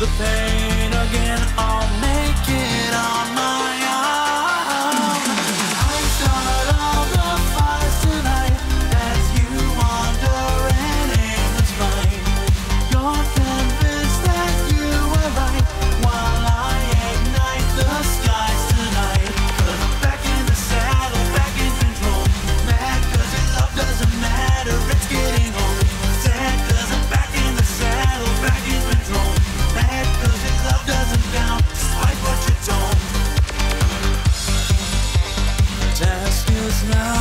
the pain. is now.